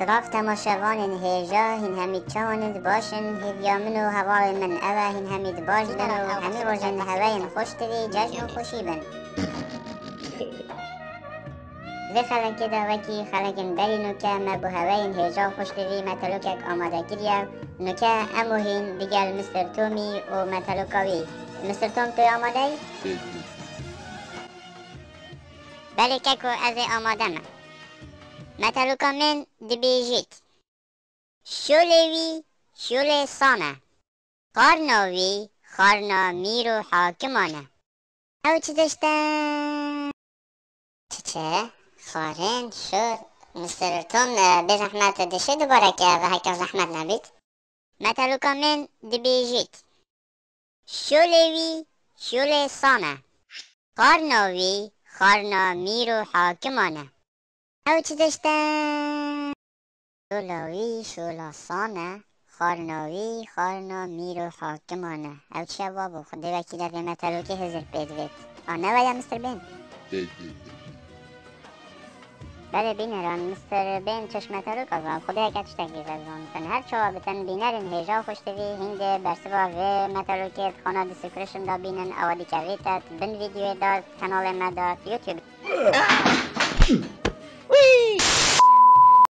سراغ تماشاوان هیجا هین همید چوانند باشن هیویا من و هوای من اوه هین همید باش بن و همی روژن هواین خوش دوی جشن و خوشی بن. وی خلک دا وکی خلکن بری نوکه ما بو هواین هیجا خوش دوی متلوکک آماده کریه نوکه امو هین بگل مستر تومی و متلوکاوی مستر توم توی آماده ای؟ بله ککو از آماده من متلوکا من دبیجیت شولوی شول سانه خارناوی خارنا میرو حاکمانه او چی داشتن؟ چه چه؟ خارن شور مستر توم به زحمت دشه دوباره که و هکا زحمت نبید متلوکا من دبیجیت شولوی شول سانه خارناوی خارنا میرو حاکمانه او چی داشتن؟ شولاوی شولاسانه. خارناوی خارنا میرو حاکمانه. او چیه بابو خود وکیل به متلو که هزر پید وید آنه ویا مستر بین بله بینران مستر بین چشمت رو کازان خدا یکت شتکی زدان فن هر چوا بتن بینرین هیجا خوشتوی هنده برسوا و متلو که خانا دیسکرشن دا بینن اوادی که ویتت بن ویدیو داد ما داد یوتیوب.